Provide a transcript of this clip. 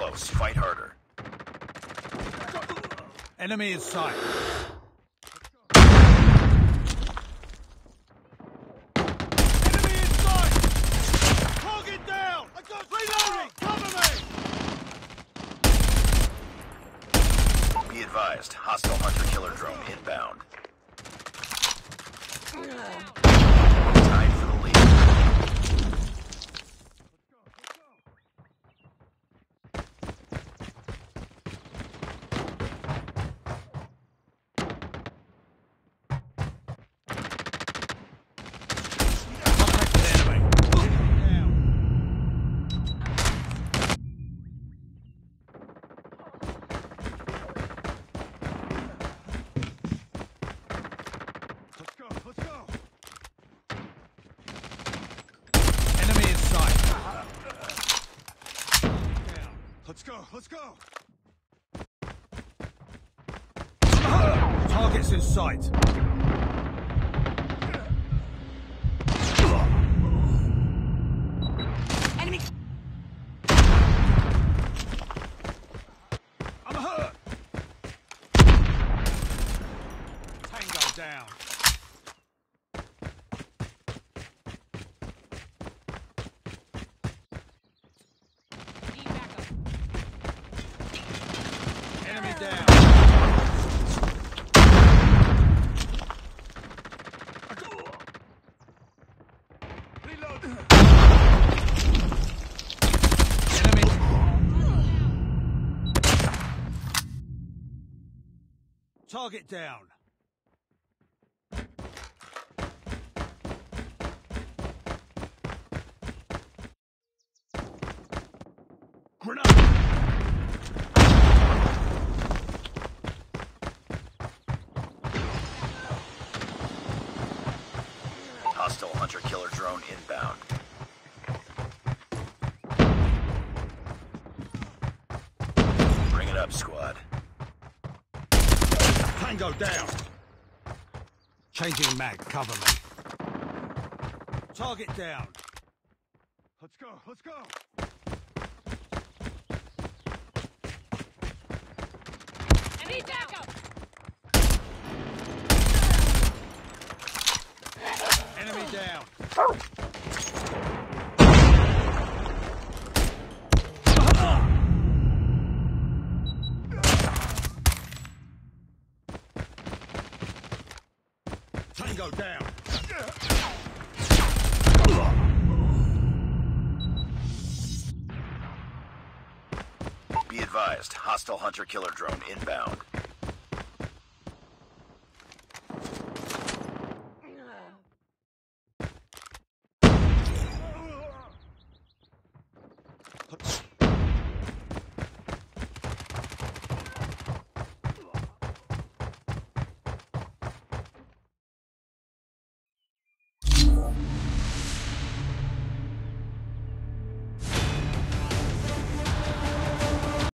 close. Fight harder. Enemy is sight. Enemy sight! Down! I got reloading! Cover me! Be advised, hostile hunter-killer drone in Let's go, let's go. Targets in sight. Enemy. I'm hurt. Tango down. Need backup. Enemy down. Enemy. Target down. Grenade! Hostile hunter-killer drone inbound. Bring it up, squad. Tango down. Changing mag, cover me. Target down. Let's go, let's go. Need backup. Enemy down. Hostile hunter-killer drone inbound.